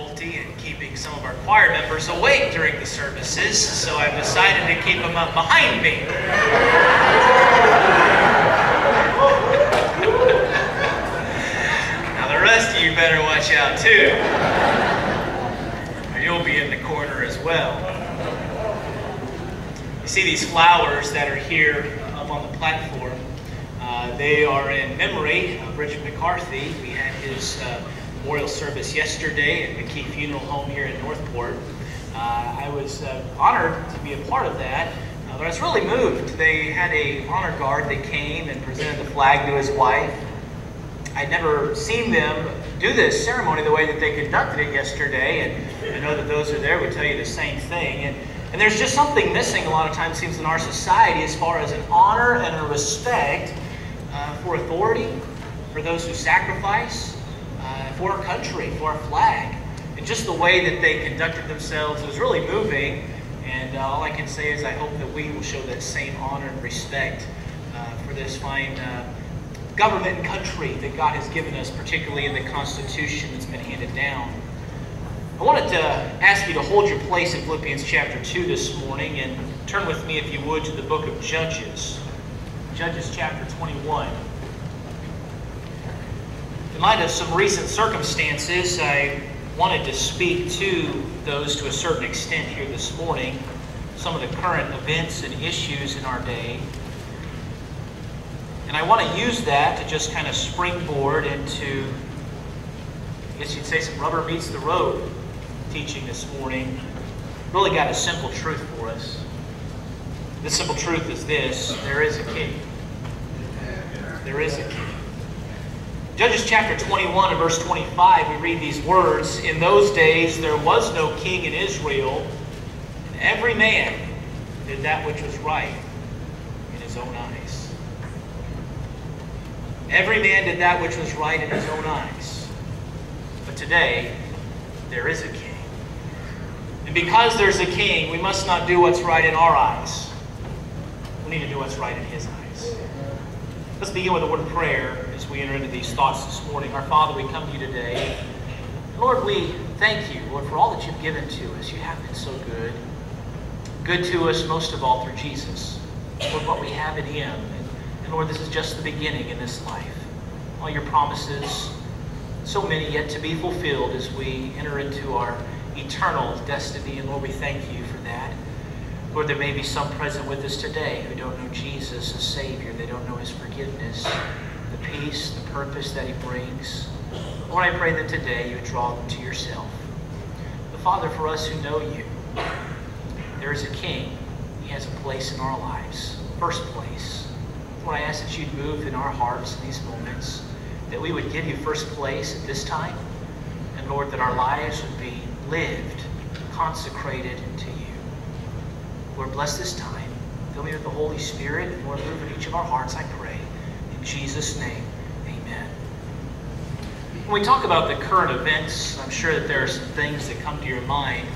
difficulty in keeping some of our choir members awake during the services, so I've decided to keep them up behind me. now the rest of you better watch out too. Or you'll be in the corner as well. You see these flowers that are here up on the platform. Uh, they are in memory of Richard McCarthy. We had his uh, memorial service yesterday at McKee Funeral Home here in North Port. Uh, I was uh, honored to be a part of that, uh, but I was really moved. They had a honor guard that came and presented the flag to his wife. I'd never seen them do this ceremony the way that they conducted it yesterday, and I know that those who are there would tell you the same thing. And, and there's just something missing a lot of times, seems, in our society as far as an honor and a respect uh, for authority, for those who sacrifice, for our country, for our flag. And just the way that they conducted themselves was really moving. And uh, all I can say is I hope that we will show that same honor and respect uh, for this fine uh, government and country that God has given us, particularly in the Constitution that's been handed down. I wanted to ask you to hold your place in Philippians chapter 2 this morning and turn with me, if you would, to the book of Judges. Judges chapter 21. In light of some recent circumstances, I wanted to speak to those to a certain extent here this morning, some of the current events and issues in our day. And I want to use that to just kind of springboard into, I guess you'd say, some rubber meets the road teaching this morning. Really got a simple truth for us. The simple truth is this there is a king. There is a king. Judges chapter 21 and verse 25, we read these words In those days there was no king in Israel, and every man did that which was right in his own eyes. Every man did that which was right in his own eyes. But today, there is a king. And because there's a king, we must not do what's right in our eyes. We need to do what's right in his eyes. Let's begin with a word of prayer we enter into these thoughts this morning. Our Father, we come to you today. Lord, we thank you, Lord, for all that you've given to us. You have been so good. Good to us, most of all, through Jesus. Lord, what we have in him. And, and Lord, this is just the beginning in this life. All your promises, so many yet to be fulfilled as we enter into our eternal destiny. And Lord, we thank you for that. Lord, there may be some present with us today who don't know Jesus as Savior. They don't know His forgiveness, peace, the purpose that He brings. Lord, I pray that today you draw them to yourself. But Father, for us who know you, there is a King. He has a place in our lives. First place. Lord, I ask that you'd move in our hearts in these moments, that we would give you first place at this time, and Lord, that our lives would be lived, consecrated to you. Lord, bless this time. Fill me with the Holy Spirit. And Lord, move in each of our hearts, I pray. Jesus' name, amen. When we talk about the current events, I'm sure that there are some things that come to your mind.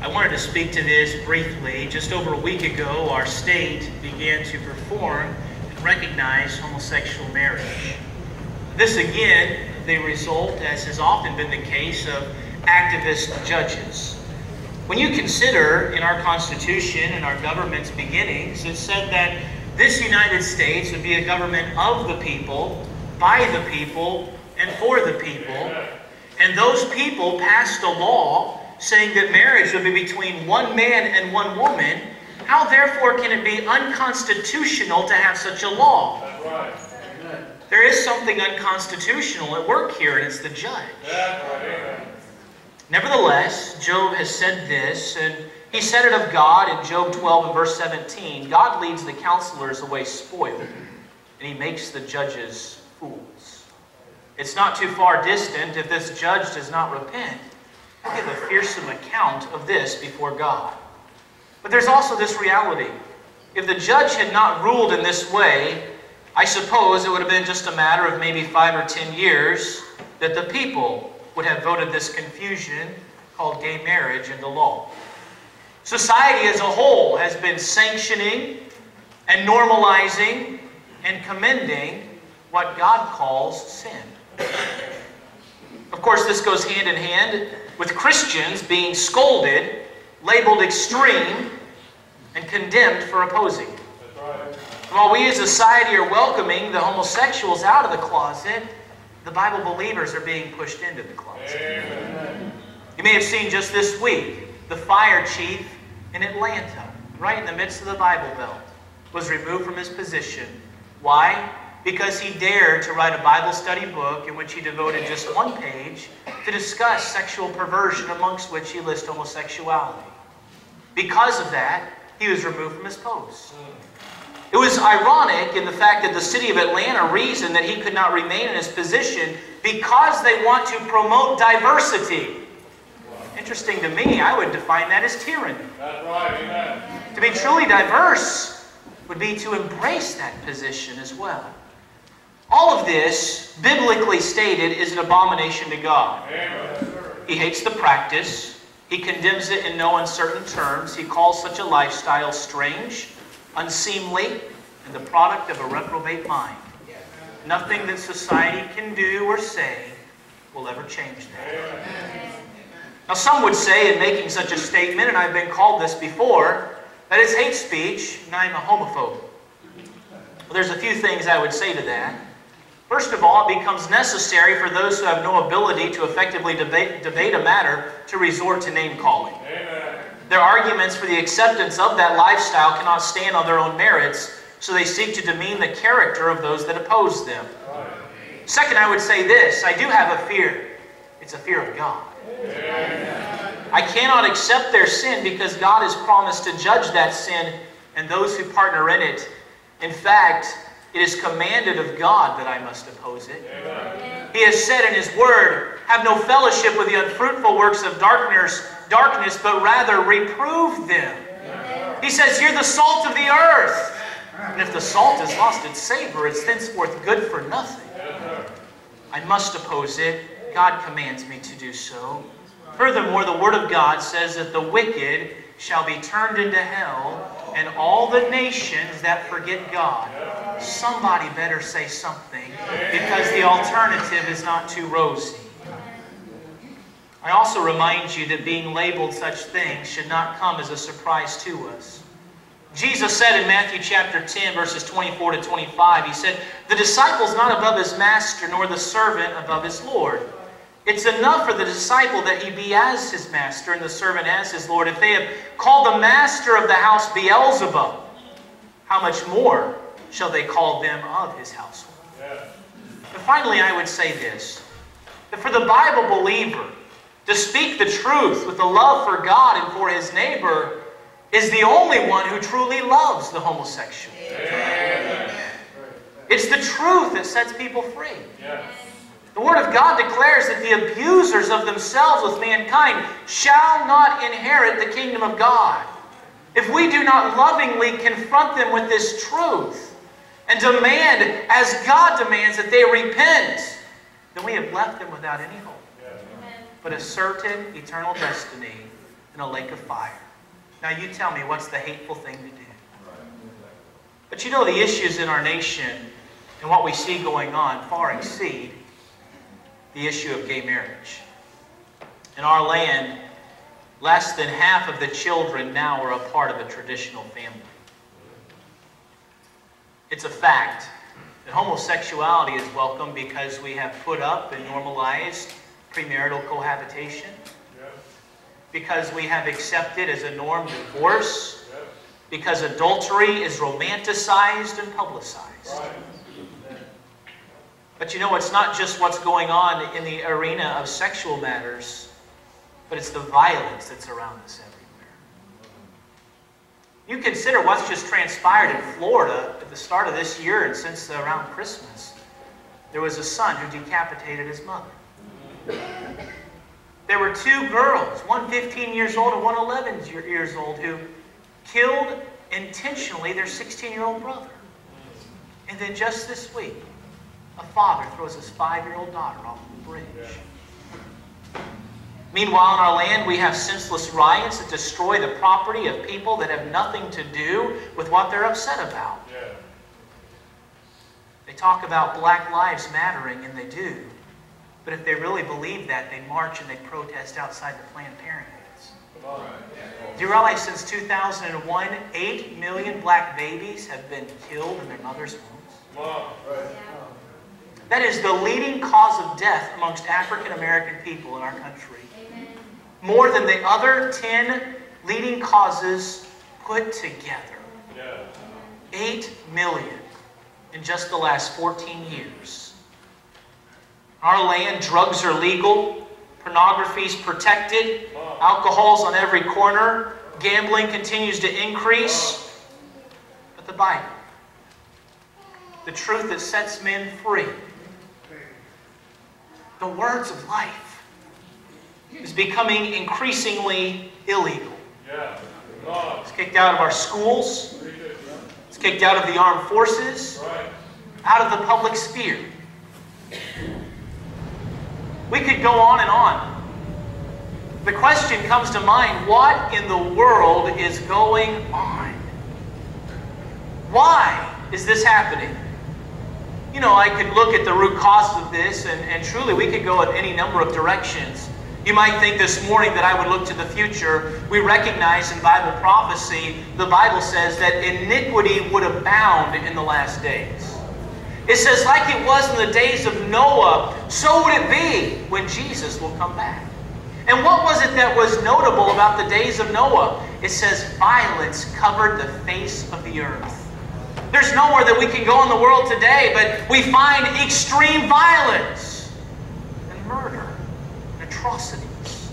I wanted to speak to this briefly. Just over a week ago, our state began to perform and recognize homosexual marriage. This, again, the result, as has often been the case, of activist judges. When you consider in our Constitution and our government's beginnings, it said that this United States would be a government of the people, by the people, and for the people. And those people passed a law saying that marriage would be between one man and one woman. How therefore can it be unconstitutional to have such a law? There is something unconstitutional at work here, and it's the judge. Nevertheless, Job has said this, and he said it of God in Job 12 and verse 17 God leads the counselors away spoiled, and he makes the judges fools. It's not too far distant if this judge does not repent. He'll give a fearsome account of this before God. But there's also this reality. If the judge had not ruled in this way, I suppose it would have been just a matter of maybe five or ten years that the people would have voted this confusion called gay marriage into law. Society as a whole has been sanctioning and normalizing and commending what God calls sin. Of course, this goes hand in hand with Christians being scolded, labeled extreme, and condemned for opposing. While we as a society are welcoming the homosexuals out of the closet, the Bible believers are being pushed into the closet. Amen. You may have seen just this week the fire chief in Atlanta, right in the midst of the Bible Belt, was removed from his position. Why? Because he dared to write a Bible study book in which he devoted just one page to discuss sexual perversion, amongst which he lists homosexuality. Because of that, he was removed from his post. It was ironic in the fact that the city of Atlanta reasoned that he could not remain in his position because they want to promote diversity. Interesting to me, I would define that as tyranny. That's right, amen. To be truly diverse would be to embrace that position as well. All of this, biblically stated, is an abomination to God. Amen. He hates the practice. He condemns it in no uncertain terms. He calls such a lifestyle strange unseemly, and the product of a reprobate mind. Nothing that society can do or say will ever change that. Now, some would say, in making such a statement, and I've been called this before, that it's hate speech and I'm a homophobe. Well, there's a few things I would say to that. First of all, it becomes necessary for those who have no ability to effectively debate, debate a matter to resort to name calling. Amen. Their arguments for the acceptance of that lifestyle cannot stand on their own merits, so they seek to demean the character of those that oppose them. Second, I would say this I do have a fear. It's a fear of God. I cannot accept their sin because God has promised to judge that sin and those who partner in it. In fact, it is commanded of God that I must oppose it. He has said in His Word, Have no fellowship with the unfruitful works of darkness, darkness, but rather reprove them. He says, You're the salt of the earth. And if the salt has lost its savor, it's thenceforth good for nothing. I must oppose it. God commands me to do so. Furthermore, the Word of God says that the wicked shall be turned into hell, and all the nations that forget God. Somebody better say something, because the alternative is not too rosy. I also remind you that being labeled such things should not come as a surprise to us. Jesus said in Matthew chapter 10, verses 24 to 25, He said, The disciple's not above his master, nor the servant above his Lord. It's enough for the disciple that he be as his master and the servant as his Lord. If they have called the master of the house Beelzebub, how much more shall they call them of his household? Yeah. And finally, I would say this that for the Bible believer, to speak the truth with the love for God and for his neighbor is the only one who truly loves the homosexual. Yeah. It's the truth that sets people free. Yeah. The Word of God declares that the abusers of themselves with mankind shall not inherit the kingdom of God. If we do not lovingly confront them with this truth and demand, as God demands, that they repent, then we have left them without any hope but a certain eternal destiny in a lake of fire. Now, you tell me what's the hateful thing to do? But you know, the issues in our nation and what we see going on far exceed the issue of gay marriage. In our land, less than half of the children now are a part of a traditional family. It's a fact that homosexuality is welcome because we have put up and normalized premarital cohabitation, because we have accepted as a norm divorce, because adultery is romanticized and publicized. But you know, it's not just what's going on in the arena of sexual matters, but it's the violence that's around us everywhere. You consider what's just transpired in Florida at the start of this year and since around Christmas. There was a son who decapitated his mother. There were two girls, one 15 years old and one 11 years old, who killed intentionally their 16 year old brother. And then just this week, a father throws his five year old daughter off the bridge. Meanwhile, in our land, we have senseless riots that destroy the property of people that have nothing to do with what they're upset about. They talk about black lives mattering, and they do. But if they really believe that, they'd march and they'd protest outside the Planned Parenthoods. Do you realize since 2001, 8 million black babies have been killed in their mother's wombs? That is the leading cause of death amongst African American people in our country. More than the other 10 leading causes put together. 8 million in just the last 14 years. Our land, drugs are legal, pornography is protected, alcohol's on every corner, gambling continues to increase. But the Bible, the truth that sets men free, the words of life, is becoming increasingly illegal. It's kicked out of our schools. It's kicked out of the armed forces, out of the public sphere. We could go on and on. The question comes to mind what in the world is going on? Why is this happening? You know, I could look at the root cause of this, and, and truly we could go in any number of directions. You might think this morning that I would look to the future. We recognize in Bible prophecy, the Bible says that iniquity would abound in the last days. It says, like it was in the days of Noah, so would it be when Jesus will come back. And what was it that was notable about the days of Noah? It says, violence covered the face of the earth. There's nowhere that we can go in the world today, but we find extreme violence and murder and atrocities.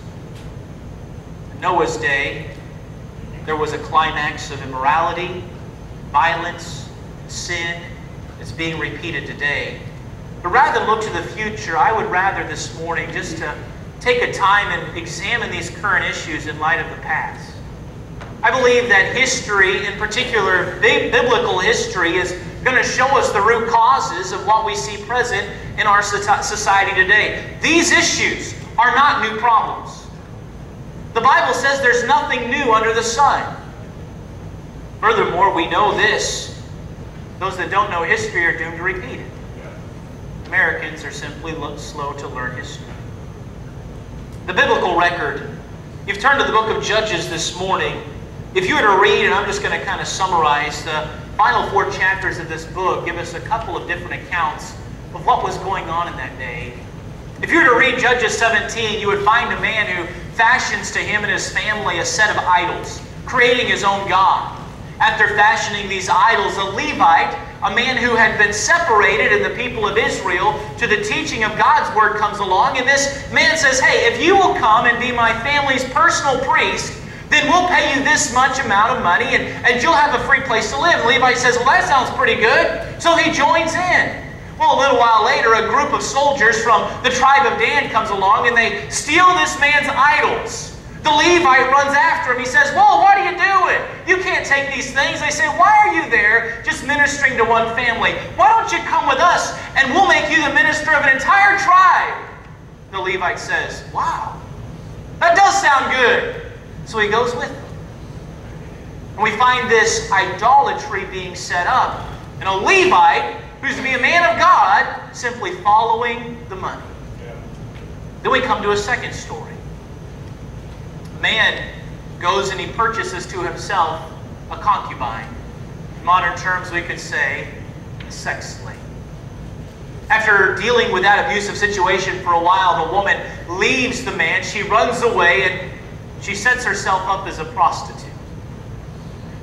In Noah's day, there was a climax of immorality, violence, sin. It's being repeated today. But rather than look to the future, I would rather this morning just to take a time and examine these current issues in light of the past. I believe that history, in particular biblical history, is going to show us the root causes of what we see present in our society today. These issues are not new problems. The Bible says there's nothing new under the sun. Furthermore, we know this those that don't know history are doomed to repeat it. Americans are simply slow to learn history. The biblical record. You've turned to the book of Judges this morning. If you were to read, and I'm just going to kind of summarize, the final four chapters of this book give us a couple of different accounts of what was going on in that day. If you were to read Judges 17, you would find a man who fashions to him and his family a set of idols, creating his own God. After fashioning these idols, a Levite, a man who had been separated in the people of Israel to the teaching of God's word comes along, and this man says, Hey, if you will come and be my family's personal priest, then we'll pay you this much amount of money and, and you'll have a free place to live. And Levi says, Well, that sounds pretty good. So he joins in. Well, a little while later, a group of soldiers from the tribe of Dan comes along and they steal this man's idols. The Levite runs after him. He says, Whoa, what are you doing? You can't take these things. They say, Why are you there just ministering to one family? Why don't you come with us and we'll make you the minister of an entire tribe? The Levite says, Wow, that does sound good. So he goes with them. And we find this idolatry being set up. And a Levite, who's to be a man of God, simply following the money. Yeah. Then we come to a second story. A man goes and he purchases to himself a concubine. In modern terms, we could say a sex slave. After dealing with that abusive situation for a while, the woman leaves the man. She runs away and she sets herself up as a prostitute.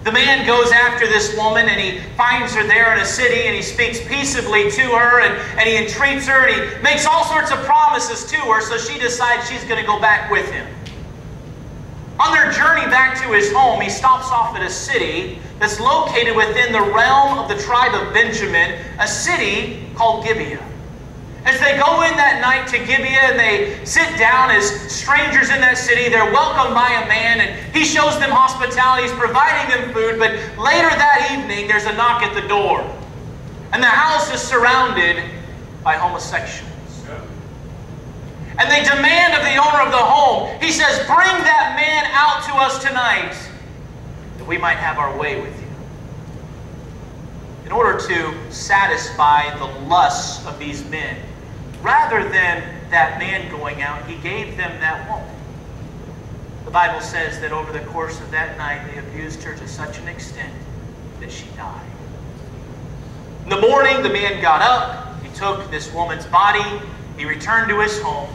The man goes after this woman and he finds her there in a city and he speaks peaceably to her and, and he entreats her and he makes all sorts of promises to her so she decides she's going to go back with him. On their journey back to his home, he stops off at a city that's located within the realm of the tribe of Benjamin, a city called Gibeah. As they go in that night to Gibeah and they sit down as strangers in that city, they're welcomed by a man and he shows them hospitality, he's providing them food. But later that evening, there's a knock at the door. And the house is surrounded by homosexuals. And they demand of the owner of the home, he says, Bring that man out to us tonight that we might have our way with you. In order to satisfy the lusts of these men, rather than that man going out, he gave them that woman. The Bible says that over the course of that night, they abused her to such an extent that she died. In the morning, the man got up, he took this woman's body, he returned to his home.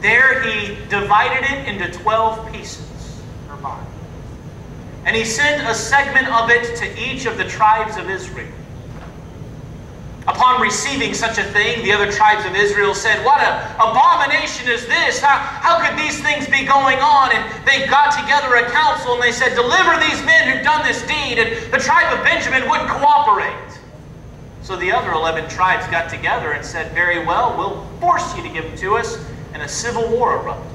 There he divided it into 12 pieces, her body. And he sent a segment of it to each of the tribes of Israel. Upon receiving such a thing, the other tribes of Israel said, What an abomination is this? How, how could these things be going on? And they got together a council and they said, Deliver these men who've done this deed. And the tribe of Benjamin wouldn't cooperate. So the other 11 tribes got together and said, Very well, we'll force you to give them to us. And a civil war erupted.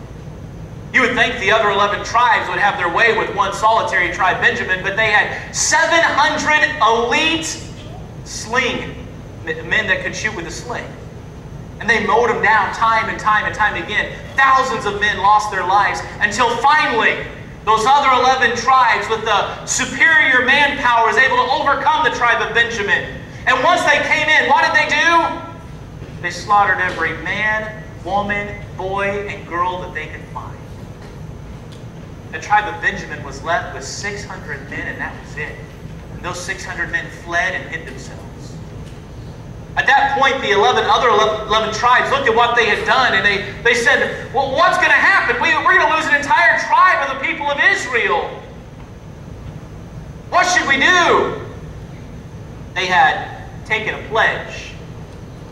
You would think the other 11 tribes would have their way with one solitary tribe, Benjamin, but they had 700 elite sling men that could shoot with a sling. And they mowed them down time and time and time again. Thousands of men lost their lives until finally those other 11 tribes with the superior manpower was able to overcome the tribe of Benjamin. And once they came in, what did they do? They slaughtered every man, woman, boy, and girl that they could find. The tribe of Benjamin was left with 600 men, and that was it. And those 600 men fled and hid themselves. At that point, the 11 other 11 tribes looked at what they had done and they, they said, Well, what's going to happen? We, we're going to lose an entire tribe of the people of Israel. What should we do? They had taken a pledge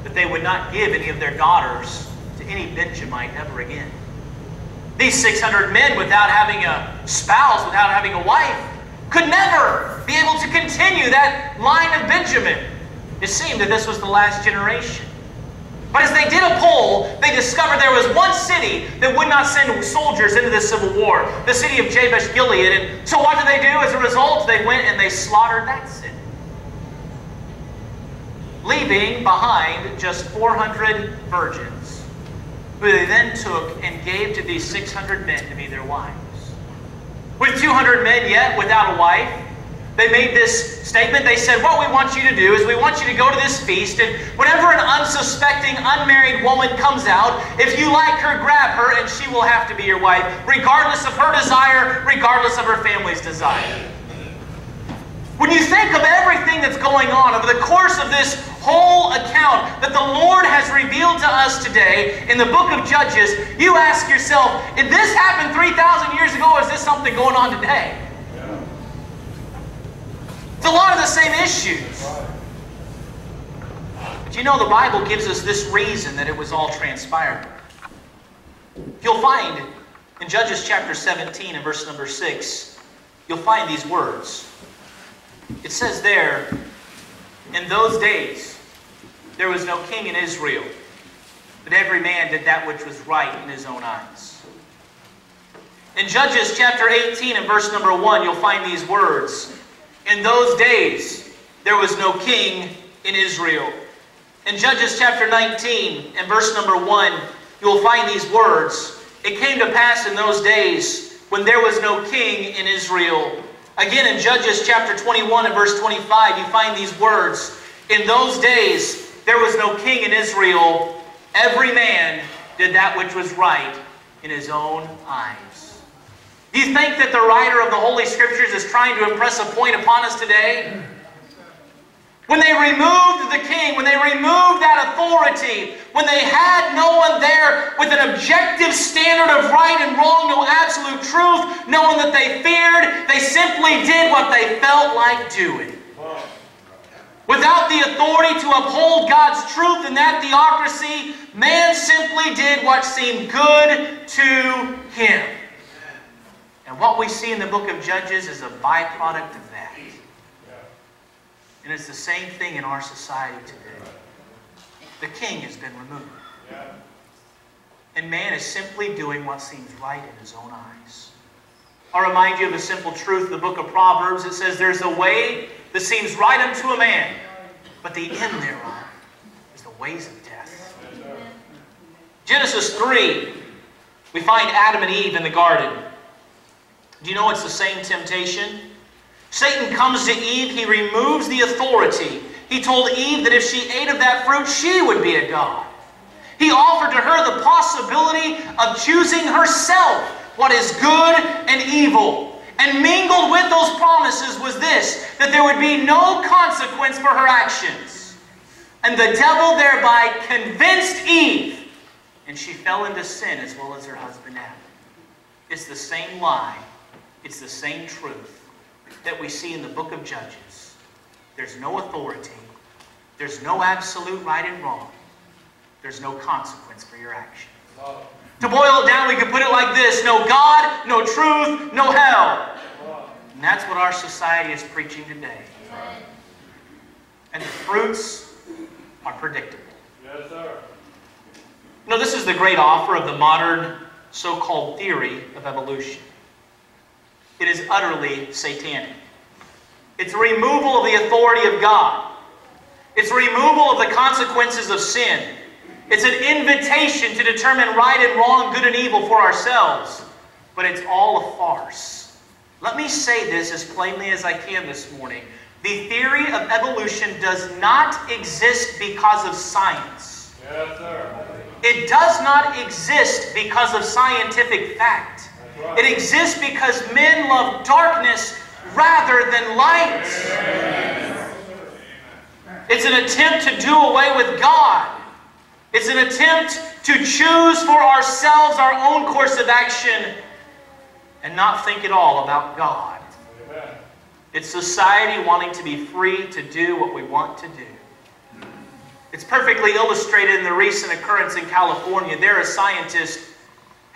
that they would not give any of their daughters to any Benjamite ever again. These 600 men, without having a spouse, without having a wife, could never be able to continue that line of Benjamin. It seemed that this was the last generation. But as they did a poll, they discovered there was one city that would not send soldiers into the civil war, the city of Jabesh Gilead. And so what did they do as a result? They went and they slaughtered that city, leaving behind just 400 virgins, who they then took and gave to these 600 men to be their wives. With 200 men yet without a wife, they made this statement. They said, What we want you to do is we want you to go to this feast, and whenever an unsuspecting, unmarried woman comes out, if you like her, grab her, and she will have to be your wife, regardless of her desire, regardless of her family's desire. When you think of everything that's going on over the course of this whole account that the Lord has revealed to us today in the book of Judges, you ask yourself, if this happened 3,000 years ago, is this something going on today? It's a lot of the same issues. But you know, the Bible gives us this reason that it was all transpired. You'll find in Judges chapter 17 and verse number 6, you'll find these words. It says there, In those days there was no king in Israel, but every man did that which was right in his own eyes. In Judges chapter 18 and verse number 1, you'll find these words. In those days, there was no king in Israel. In Judges chapter 19 and verse number 1, you will find these words. It came to pass in those days when there was no king in Israel. Again, in Judges chapter 21 and verse 25, you find these words. In those days, there was no king in Israel. Every man did that which was right in his own eyes. Do you think that the writer of the Holy Scriptures is trying to impress a point upon us today? When they removed the king, when they removed that authority, when they had no one there with an objective standard of right and wrong, no absolute truth, no one that they feared, they simply did what they felt like doing. Without the authority to uphold God's truth in that theocracy, man simply did what seemed good to him. And what we see in the book of Judges is a byproduct of that. And it's the same thing in our society today. The king has been removed. And man is simply doing what seems right in his own eyes. I'll remind you of a simple truth. The book of Proverbs, it says, There's a way that seems right unto a man, but the end thereof is the ways of death. Genesis 3, we find Adam and Eve in the garden. Do you know it's the same temptation? Satan comes to Eve, he removes the authority. He told Eve that if she ate of that fruit, she would be a God. He offered to her the possibility of choosing herself what is good and evil. And mingled with those promises was this that there would be no consequence for her actions. And the devil thereby convinced Eve, and she fell into sin as well as her husband Adam. It's the same lie, it's the same truth that we see in the book of Judges. There's no authority, there's no absolute right and wrong, there's no consequence for your action. To boil it down, we can put it like this no God, no truth, no hell. And that's what our society is preaching today. And the fruits are predictable. Yes, sir. You know, this is the great offer of the modern so called theory of evolution. It is utterly satanic. It's a removal of the authority of God. It's removal of the consequences of sin. It's an invitation to determine right and wrong, good and evil for ourselves. But it's all a farce. Let me say this as plainly as I can this morning. The theory of evolution does not exist because of science. Yes, sir. It does not exist because of scientific fact. It exists because men love darkness rather than light. It's an attempt to do away with God. It's an attempt to choose for ourselves our own course of action and not think at all about God. It's society wanting to be free to do what we want to do. It's perfectly illustrated in the recent occurrence in California. There, a scientist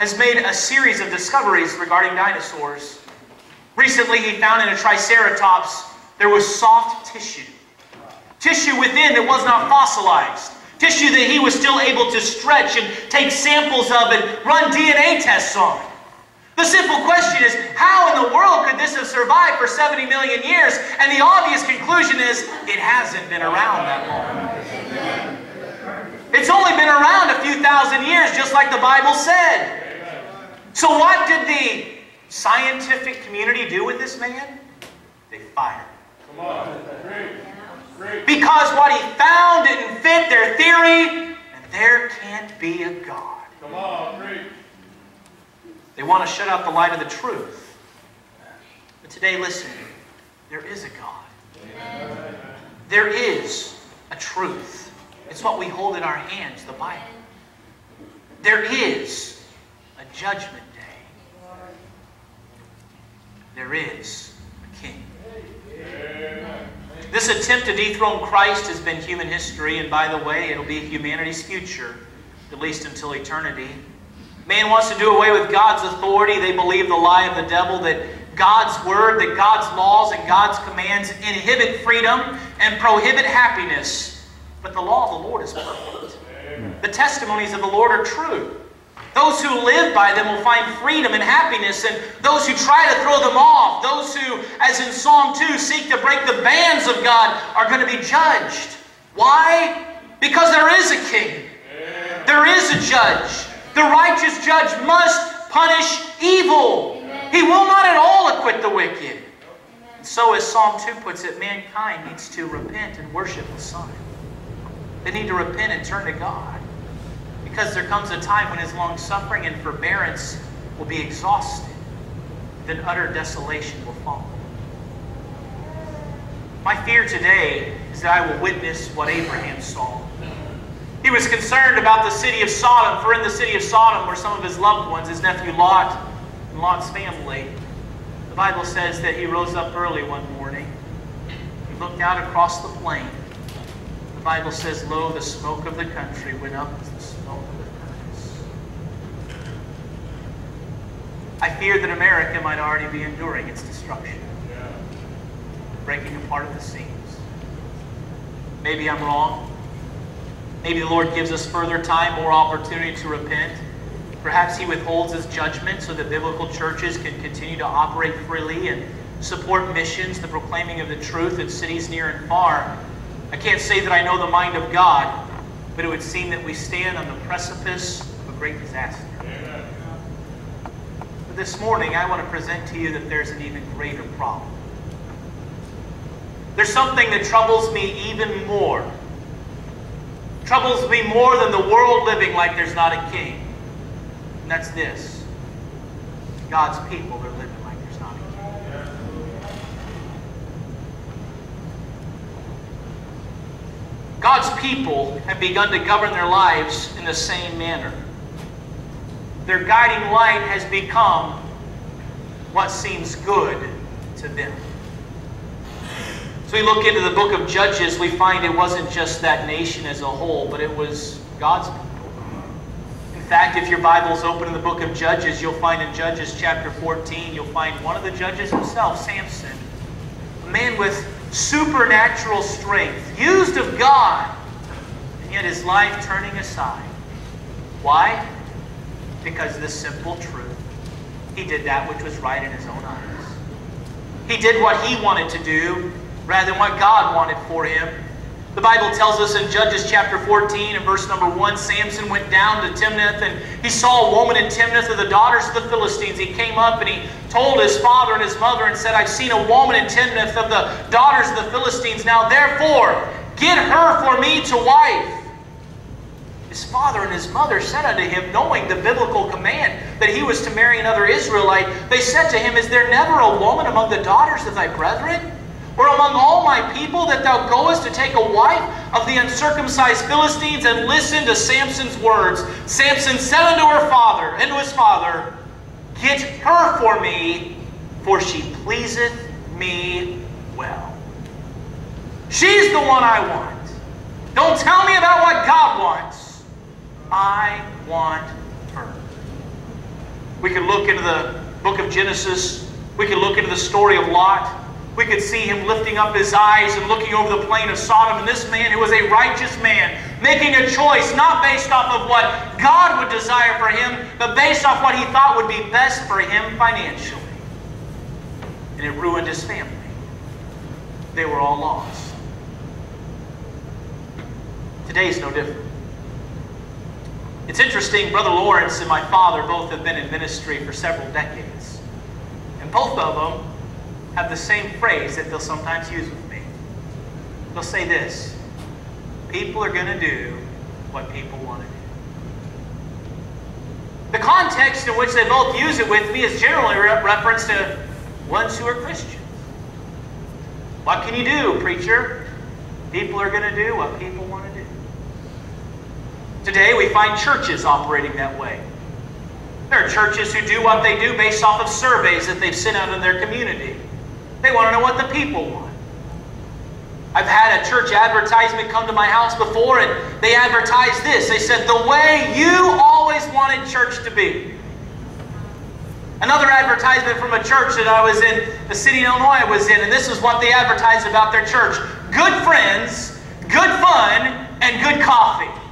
has made a series of discoveries regarding dinosaurs. Recently, he found in a Triceratops there was soft tissue. Tissue within that was not fossilized. Tissue that he was still able to stretch and take samples of and run DNA tests on. The simple question is, how in the world could this have survived for 70 million years? And the obvious conclusion is, it hasn't been around that long. It's only been around a few thousand years, just like the Bible said. So what did the scientific community do with this man? They fired him. Come on. Great. Great. Because what he found didn't fit their theory, and there can't be a God. Come on. They want to shut out the light of the truth. But today, listen, there is a God. There is a truth. It's what we hold in our hands, the Bible. There is a judgment day. There is a king. This attempt to dethrone Christ has been human history, and by the way, it'll be humanity's future, at least until eternity. Man wants to do away with God's authority. They believe the lie of the devil that God's word, that God's laws and God's commands inhibit freedom and prohibit happiness. But the law of the Lord is perfect. The testimonies of the Lord are true. Those who live by them will find freedom and happiness, and those who try to throw them off, those who, as in Psalm 2, seek to break the bands of God, are going to be judged. Why? Because there is a king, there is a judge. The righteous judge must punish evil. He will not at all acquit the wicked. And so, as Psalm 2 puts it, mankind needs to repent and worship the Son. They need to repent and turn to God. Because there comes a time when his long suffering and forbearance will be exhausted. Then utter desolation will follow. My fear today is that I will witness what Abraham saw. He was concerned about the city of Sodom, for in the city of Sodom were some of his loved ones, his nephew Lot and Lot's family. The Bible says that he rose up early one morning. He looked out across the plain. The Bible says, Lo, the smoke of the country went up as the smoke of the furnace. I fear that America might already be enduring its destruction, breaking apart at the seams. Maybe I'm wrong. Maybe the Lord gives us further time, more opportunity to repent. Perhaps He withholds His judgment so that biblical churches can continue to operate freely and support missions, the proclaiming of the truth in cities near and far. I can't say that I know the mind of God, but it would seem that we stand on the precipice of a great disaster. But this morning, I want to present to you that there's an even greater problem. There's something that troubles me even more troubles me more than the world living like there's not a king. And that's this God's people are living like there's not a king. God's people have begun to govern their lives in the same manner. Their guiding light has become what seems good to them. So we look into the book of Judges, we find it wasn't just that nation as a whole, but it was God's people. In fact, if your Bible's open in the book of Judges, you'll find in Judges chapter 14, you'll find one of the judges himself, Samson, a man with supernatural strength, used of God, and yet his life turning aside. Why? Because the simple truth. He did that which was right in his own eyes. He did what he wanted to do rather than what God wanted for him. The Bible tells us in Judges chapter 14 and verse number 1, Samson went down to Timnath and he saw a woman in Timnath of the daughters of the Philistines. He came up and he told his father and his mother and said, I've seen a woman in Timnath of the daughters of the Philistines. Now therefore, get her for me to wife. His father and his mother said unto him, knowing the biblical command that he was to marry another Israelite, they said to him, Is there never a woman among the daughters of thy brethren? Or among all my people that thou goest to take a wife of the uncircumcised Philistines? And listen to Samson's words. Samson said unto her father and to his father, Get her for me, for she pleaseth me well. She's the one I want. Don't tell me about what God wants. I want her. We could look into the book of Genesis. We could look into the story of Lot. We could see him lifting up his eyes and looking over the plain of Sodom. And this man, who was a righteous man, making a choice not based off of what God would desire for him, but based off what he thought would be best for him financially. And it ruined his family. They were all lost. Today is no different. It's interesting, Brother Lawrence and my father both have been in ministry for several decades. And both of them have the same phrase that they'll sometimes use with me. They'll say this People are going to do what people want to do. The context in which they both use it with me is generally re- reference to ones who are Christians. What can you do, preacher? People are going to do what people want to do. Today we find churches operating that way. There are churches who do what they do based off of surveys that they've sent out in their community. They want to know what the people want. I've had a church advertisement come to my house before and they advertised this. They said, the way you always wanted church to be. Another advertisement from a church that I was in, the city in Illinois I was in, and this is what they advertised about their church. Good friends, good fun, and good coffee.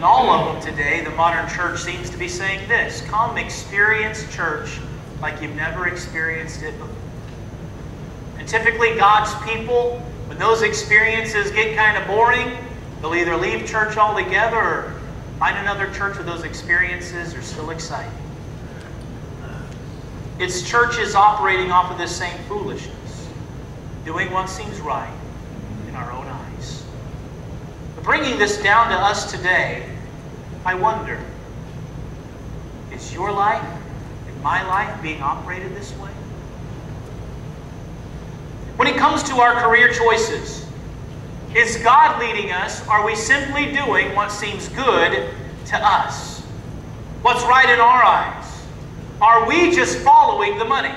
And all of them today, the modern church seems to be saying this come experience church like you've never experienced it before. And typically, God's people, when those experiences get kind of boring, they'll either leave church altogether or find another church where those experiences are still exciting. It's churches operating off of this same foolishness, doing what seems right in our own eyes. But bringing this down to us today, I wonder is your life and my life being operated this way? When it comes to our career choices, is God leading us? Are we simply doing what seems good to us? What's right in our eyes? Are we just following the money?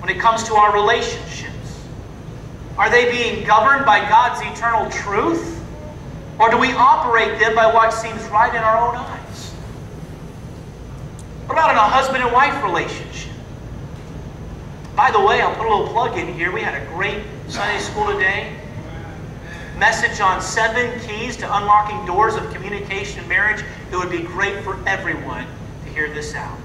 When it comes to our relationships, are they being governed by God's eternal truth? Or do we operate them by what seems right in our own eyes? What about in a husband and wife relationship? By the way, I'll put a little plug in here. We had a great Sunday school today. Message on seven keys to unlocking doors of communication in marriage. It would be great for everyone to hear this out.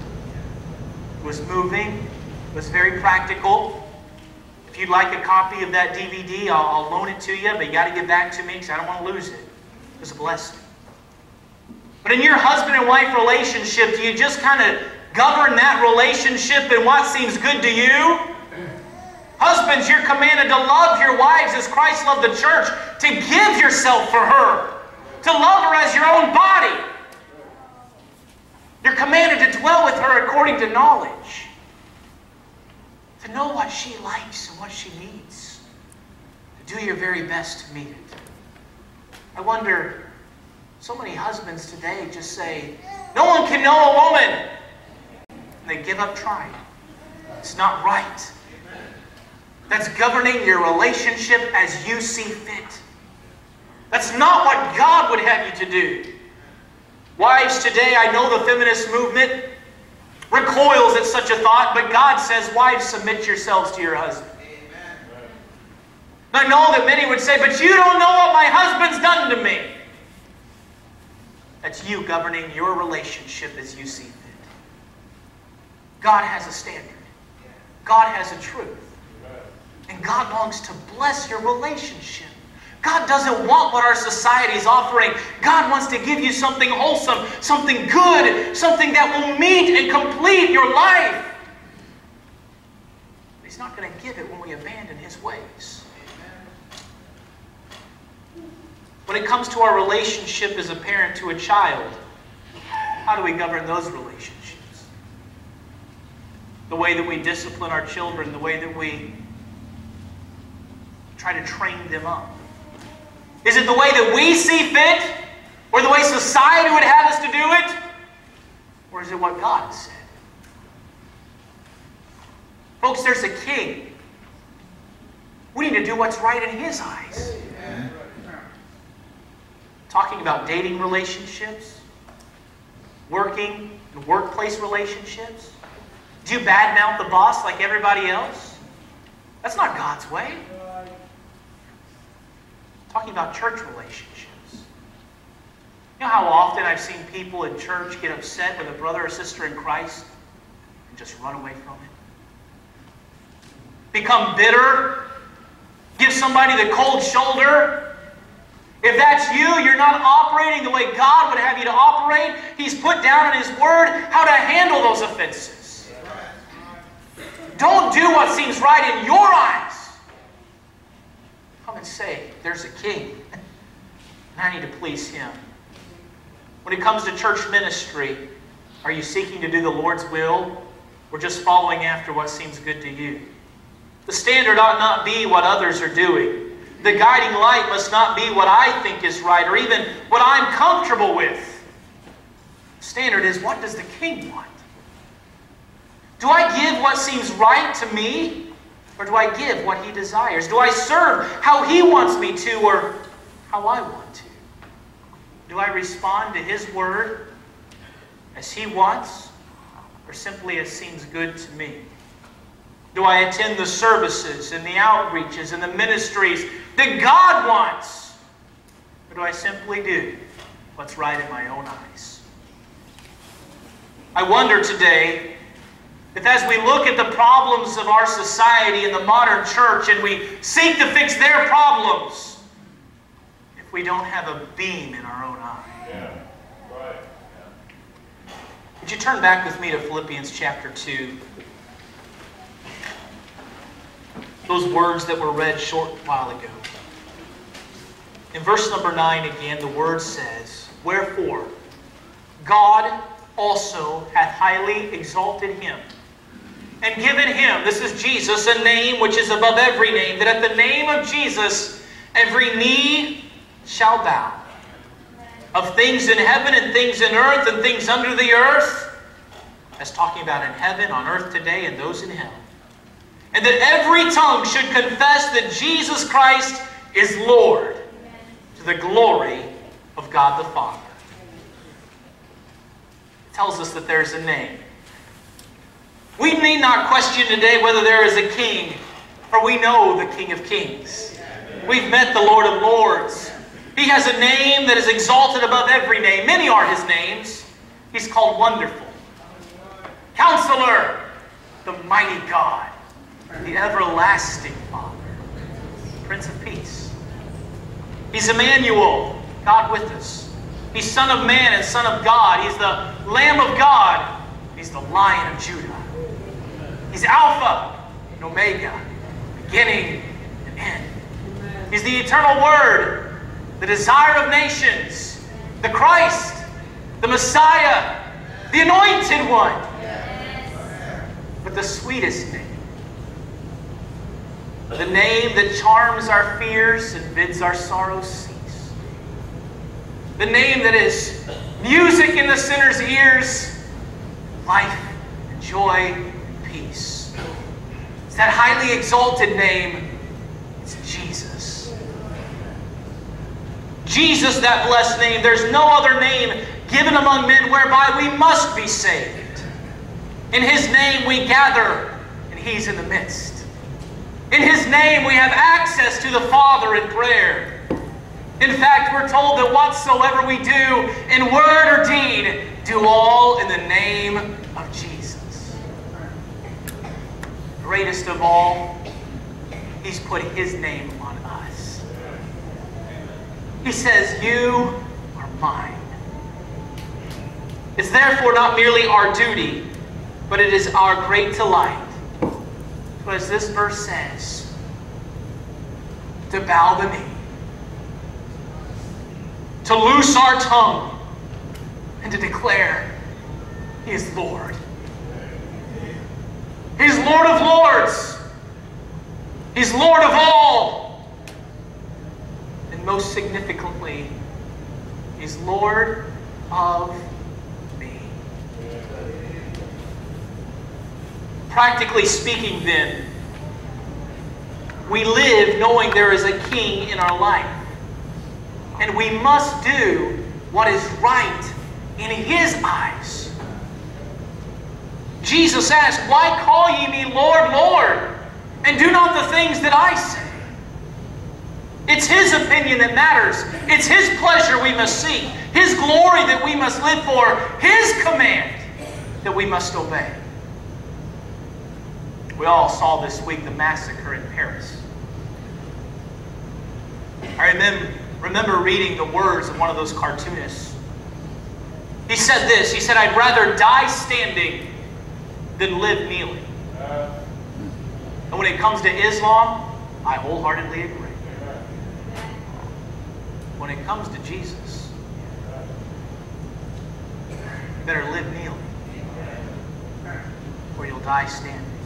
It was moving, it was very practical. If you'd like a copy of that DVD, I'll, I'll loan it to you, but you got to get back to me because I don't want to lose it. Was a blessing. But in your husband and wife relationship, do you just kind of govern that relationship and what seems good to you? Husbands, you're commanded to love your wives as Christ loved the church, to give yourself for her, to love her as your own body. You're commanded to dwell with her according to knowledge, to know what she likes and what she needs, to do your very best to meet it. I wonder, so many husbands today just say, No one can know a woman. And they give up trying. It's not right. That's governing your relationship as you see fit. That's not what God would have you to do. Wives, today, I know the feminist movement recoils at such a thought, but God says, Wives, submit yourselves to your husband. I know that many would say, But you don't know what my husband's done to me. That's you governing your relationship as you see fit. God has a standard, God has a truth. And God longs to bless your relationship. God doesn't want what our society is offering. God wants to give you something wholesome, something good, something that will meet and complete your life. But He's not going to give it when we abandon His ways. When it comes to our relationship as a parent to a child, how do we govern those relationships? The way that we discipline our children, the way that we try to train them up. Is it the way that we see fit? Or the way society would have us to do it? Or is it what God said? Folks, there's a king. We need to do what's right in his eyes. Talking about dating relationships, working and workplace relationships. Do you badmouth the boss like everybody else? That's not God's way. Talking about church relationships. You know how often I've seen people in church get upset with a brother or sister in Christ and just run away from it? Become bitter? Give somebody the cold shoulder? If that's you, you're not operating the way God would have you to operate. He's put down in His Word how to handle those offenses. Don't do what seems right in your eyes. Come and say, There's a king, and I need to please him. When it comes to church ministry, are you seeking to do the Lord's will or just following after what seems good to you? The standard ought not be what others are doing. The guiding light must not be what I think is right or even what I'm comfortable with. The standard is what does the king want? Do I give what seems right to me or do I give what he desires? Do I serve how he wants me to or how I want to? Do I respond to his word as he wants or simply as seems good to me? Do I attend the services and the outreaches and the ministries that God wants? Or do I simply do what's right in my own eyes? I wonder today if, as we look at the problems of our society and the modern church and we seek to fix their problems, if we don't have a beam in our own eye. Yeah. Right. Would you turn back with me to Philippians chapter 2? Those words that were read short while ago. In verse number 9 again, the word says, Wherefore, God also hath highly exalted him, and given him, this is Jesus, a name which is above every name, that at the name of Jesus every knee shall bow, of things in heaven and things in earth and things under the earth. That's talking about in heaven, on earth today, and those in hell. And that every tongue should confess that Jesus Christ is Lord to the glory of God the Father. It tells us that there's a name. We need not question today whether there is a king, for we know the King of Kings. We've met the Lord of Lords. He has a name that is exalted above every name. Many are his names. He's called Wonderful, Counselor, the Mighty God, the Everlasting Father, Prince of Peace. He's Emmanuel, God with us. He's Son of Man and Son of God. He's the Lamb of God. He's the Lion of Judah. He's Alpha and Omega. beginning and end. He's the eternal Word, the desire of nations, the Christ, the Messiah, the anointed one. But the sweetest name, the name that charms our fears and bids our sorrows cease, the name that is music in the sinner's ears, life joy peace. It's that highly exalted name. It's Jesus. Jesus, that blessed name. There's no other name given among men whereby we must be saved. In His name we gather, and He's in the midst. In His name we have access to the Father in prayer. In fact, we're told that whatsoever we do in word or deed, do all in the name of Jesus. Greatest of all, He's put His name on us. He says, You are mine. It's therefore not merely our duty, but it is our great delight. So as this verse says, to bow the knee, to loose our tongue, and to declare He is Lord. He's Lord of lords. He's Lord of all. And most significantly, He's Lord of me. Practically speaking, then, we live knowing there is a king in our life. And we must do what is right in his eyes. Jesus asked, Why call ye me Lord, Lord, and do not the things that I say? It's his opinion that matters. It's his pleasure we must seek, his glory that we must live for, his command that we must obey. We all saw this week the massacre in Paris. I remember, reading the words of one of those cartoonists. He said this He said, I'd rather die standing than live kneeling. And when it comes to Islam, I wholeheartedly agree. When it comes to Jesus, better live kneeling or you'll die standing.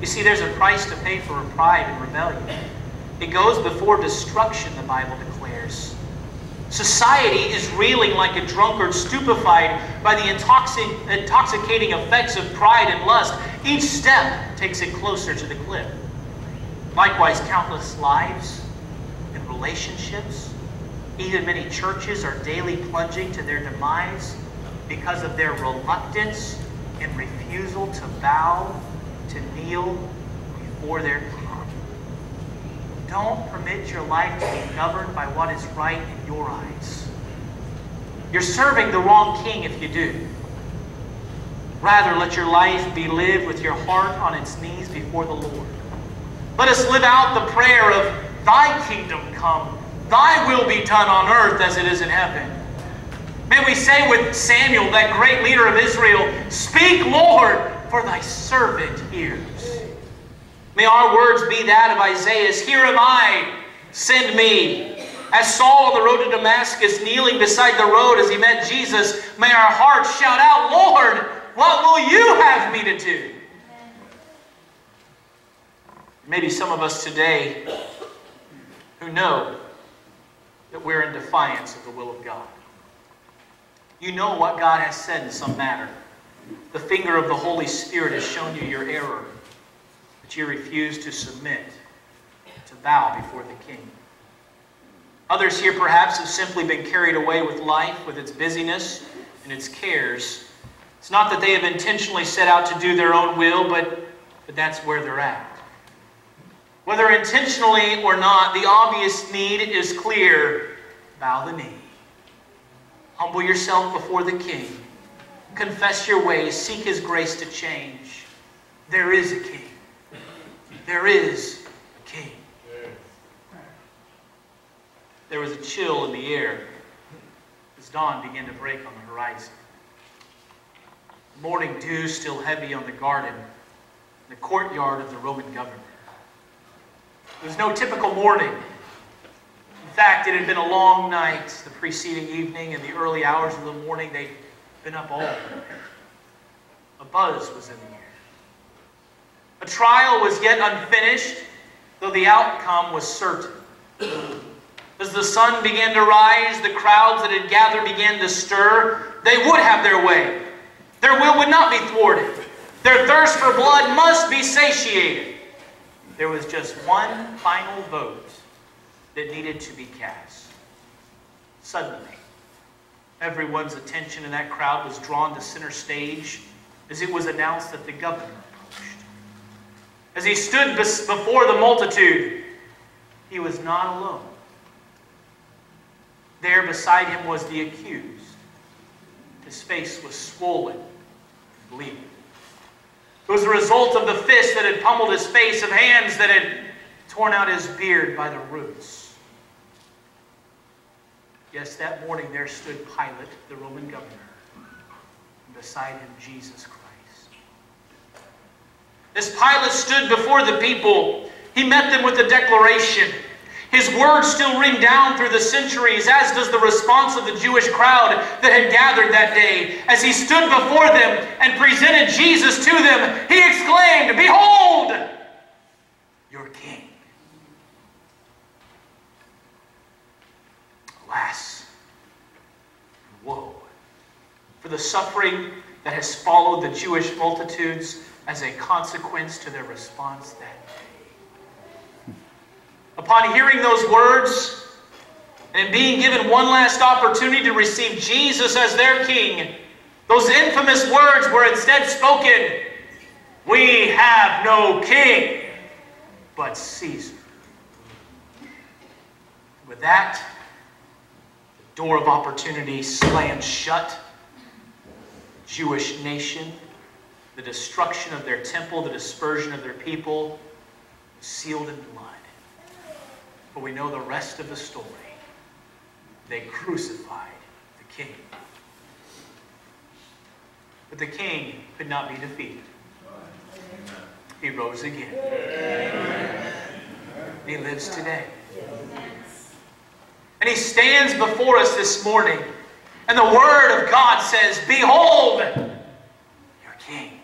You see, there's a price to pay for pride and rebellion. It goes before destruction, the Bible declares. Society is reeling like a drunkard, stupefied by the intoxic- intoxicating effects of pride and lust. Each step takes it closer to the cliff. Likewise, countless lives and relationships, even many churches, are daily plunging to their demise because of their reluctance and refusal to bow, to kneel before their King. Don't permit your life to be governed by what is right in your eyes. You're serving the wrong king if you do. Rather, let your life be lived with your heart on its knees before the Lord. Let us live out the prayer of, Thy kingdom come, Thy will be done on earth as it is in heaven. May we say with Samuel, that great leader of Israel, Speak, Lord, for thy servant hears. May our words be that of Isaiah's, Here am I, send me. As Saul on the road to Damascus, kneeling beside the road as he met Jesus, may our hearts shout out, Lord, what will you have me to do? Maybe some of us today who know that we're in defiance of the will of God. You know what God has said in some matter. The finger of the Holy Spirit has shown you your error, but you refuse to submit, to bow before the King. Others here perhaps have simply been carried away with life, with its busyness and its cares. It's not that they have intentionally set out to do their own will, but, but that's where they're at. Whether intentionally or not, the obvious need is clear. Bow the knee. Humble yourself before the King. Confess your ways. Seek His grace to change. There is a King. There is a King. There was a chill in the air as dawn began to break on the horizon. The morning dew still heavy on the garden, the courtyard of the Roman governor. It was no typical morning. In fact, it had been a long night the preceding evening. and the early hours of the morning, they'd been up all night. A buzz was in the air. A trial was yet unfinished, though the outcome was certain. As the sun began to rise, the crowds that had gathered began to stir. They would have their way. Their will would not be thwarted. Their thirst for blood must be satiated. There was just one final vote that needed to be cast. Suddenly, everyone's attention in that crowd was drawn to center stage as it was announced that the governor approached. As he stood before the multitude, he was not alone. There beside him was the accused. His face was swollen and bleeding. It was the result of the fist that had pummeled his face, of hands that had torn out his beard by the roots. Yes, that morning there stood Pilate, the Roman governor, and beside him Jesus Christ. As Pilate stood before the people, he met them with a declaration. His words still ring down through the centuries, as does the response of the Jewish crowd that had gathered that day. As he stood before them and presented Jesus to them, he exclaimed, Behold, your king. Alas, woe for the suffering that has followed the Jewish multitudes as a consequence to their response that day. Upon hearing those words and being given one last opportunity to receive Jesus as their king, those infamous words were instead spoken We have no king but Caesar. With that, door of opportunity slammed shut. Jewish nation, the destruction of their temple, the dispersion of their people, sealed in blood. But we know the rest of the story. They crucified the king. But the king could not be defeated. He rose again. He lives today. And he stands before us this morning. And the word of God says, Behold, your king.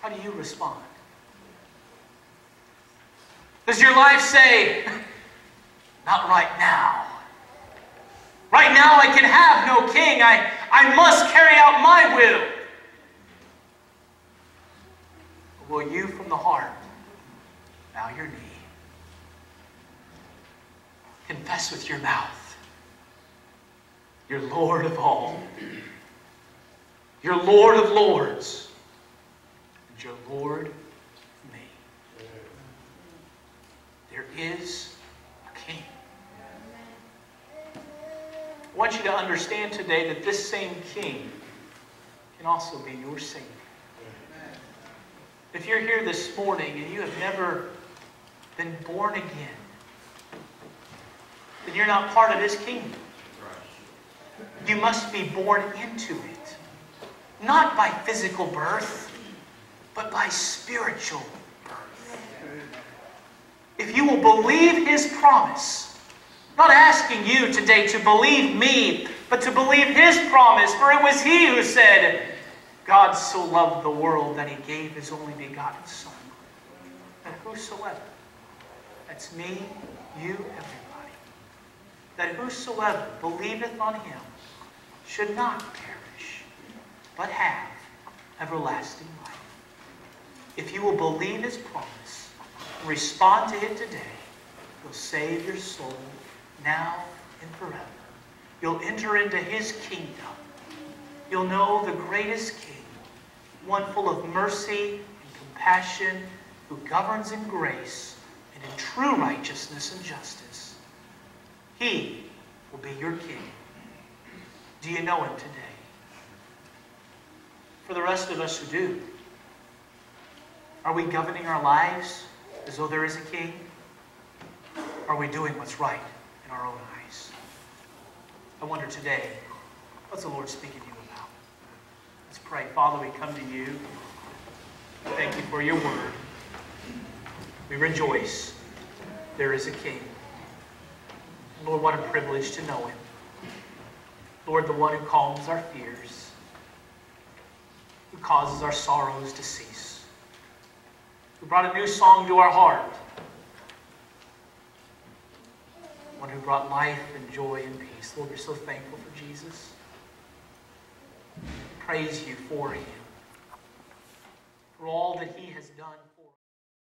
How do you respond? Does your life say, not right now? Right now I can have no king. I, I must carry out my will. Will you from the heart bow your knee? Confess with your mouth. You're Lord of all. You're Lord of lords. And you're Lord There is a king. I want you to understand today that this same king can also be your Savior. If you're here this morning and you have never been born again, then you're not part of his kingdom. You must be born into it. Not by physical birth, but by spiritual birth. if you will believe his promise, not asking you today to believe me, but to believe his promise, for it was he who said, God so loved the world that he gave his only begotten Son. And whosoever, that's me, you, everybody, that whosoever believeth on him should not perish, but have everlasting life. If you will believe his promise, respond to it today, you'll save your soul now and forever. You'll enter into his kingdom. You'll know the greatest king, one full of mercy and compassion, who governs in grace and in true righteousness and justice. He will be your king. Do you know him today? For the rest of us who do, are we governing our lives as though there is a king? Are we doing what's right in our own eyes? I wonder today, what's the Lord speaking to you about? Let's pray. Father, we come to you. Thank you for your word. We rejoice. There is a King. Lord, what a privilege to know him. Lord, the one who calms our fears, who causes our sorrows to cease, who brought a new song to our heart, one who brought life and joy and peace. Lord, we're so thankful for Jesus. Praise you for him, for all that he has done.